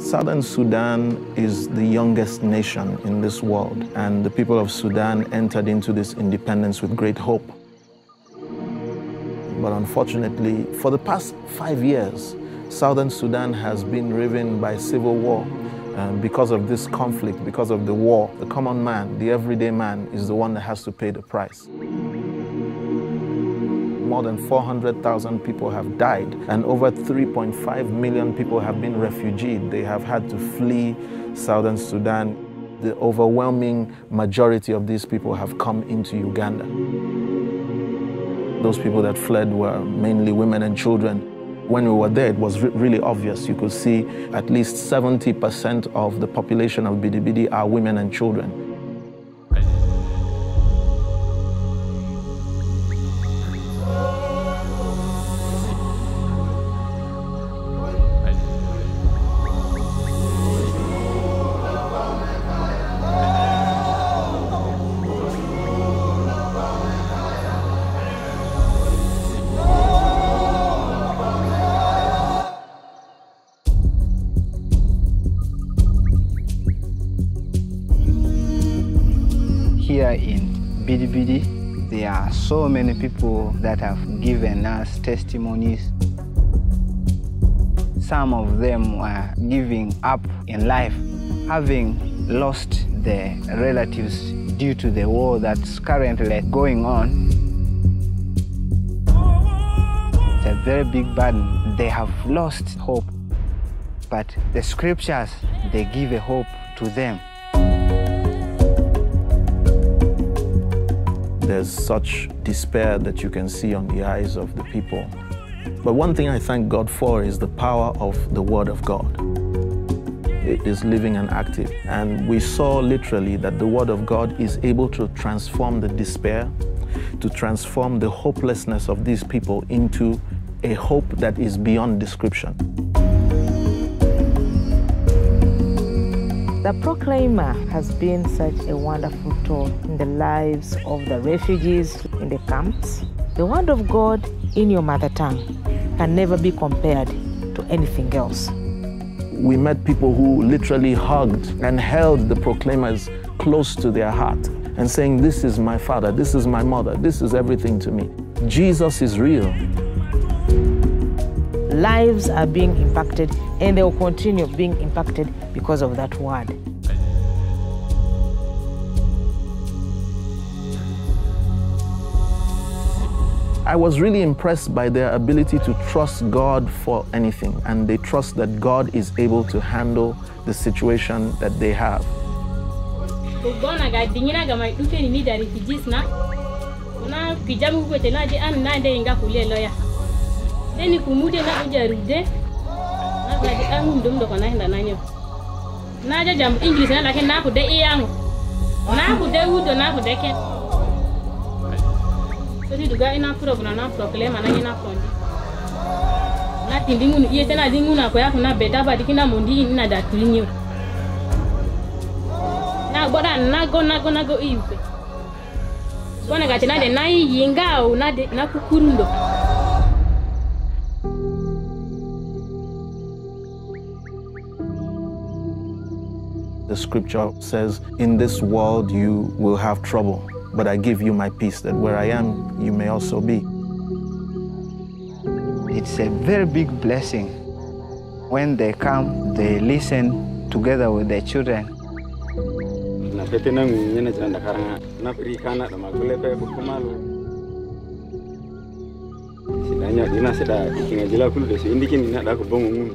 Southern Sudan is the youngest nation in this world, and the people of Sudan entered into this independence with great hope. But unfortunately, for the past five years, Southern Sudan has been riven by civil war. And because of this conflict, because of the war, the common man, the everyday man, is the one that has to pay the price more than 400,000 people have died, and over 3.5 million people have been refugees. They have had to flee southern Sudan. The overwhelming majority of these people have come into Uganda. Those people that fled were mainly women and children. When we were there, it was really obvious. You could see at least 70% of the population of Bidi are women and children. In Bidi there are so many people that have given us testimonies. Some of them were giving up in life, having lost their relatives due to the war that's currently going on. It's a very big burden. They have lost hope, but the scriptures, they give a hope to them. There's such despair that you can see on the eyes of the people. But one thing I thank God for is the power of the Word of God. It is living and active. And we saw literally that the Word of God is able to transform the despair, to transform the hopelessness of these people into a hope that is beyond description. The Proclaimer has been such a wonderful tool in the lives of the refugees in the camps. The Word of God in your mother tongue can never be compared to anything else. We met people who literally hugged and held the Proclaimers close to their heart and saying, This is my father, this is my mother, this is everything to me. Jesus is real. Lives are being impacted and they will continue being impacted because of that word. I was really impressed by their ability to trust God for anything, and they trust that God is able to handle the situation that they have. Eni kumude na ujarude na kadi angu ndum do hinda nanyo. najo jam english na lakin naku de iyango naku de wudo naku de ken soti duga ina progna na proclama na ina prondi na tindi ngunu iye tena di ngunu akoya kuna beta badi kina mondi ina da tulinyo na gbada nago nago nago iupe bona gati na de na yinga o na de na kukurundo The scripture says, In this world you will have trouble, but I give you my peace, that where I am, you may also be. It's a very big blessing. When they come, they listen together with their children. na pete na ngunye na janda karanga na pri kana da magule pe ko kumalu sidanya dina sida kinga jila kulu de so ni na da ko bongo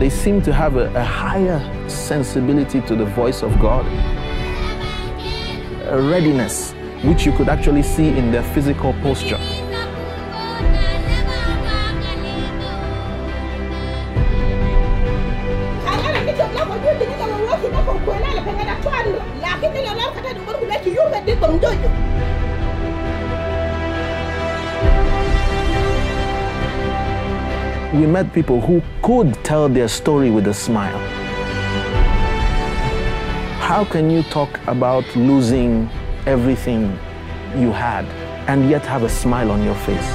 They seem to have a, a higher sensibility to the voice of God, a readiness which you could actually see in their physical posture. We met people who could tell their story with a smile. How can you talk about losing everything you had and yet have a smile on your face?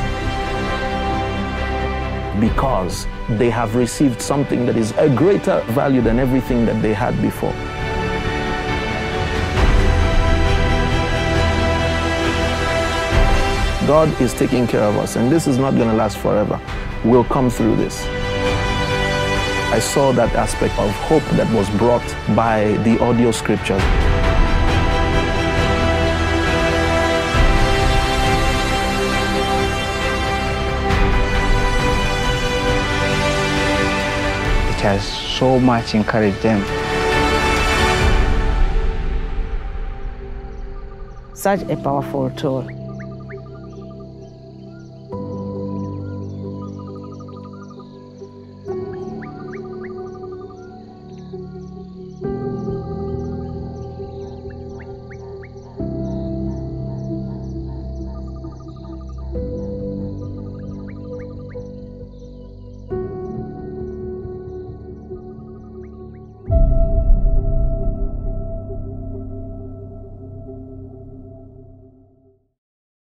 Because they have received something that is a greater value than everything that they had before. God is taking care of us, and this is not going to last forever. We'll come through this. I saw that aspect of hope that was brought by the audio scripture. It has so much encouraged them. Such a powerful tool.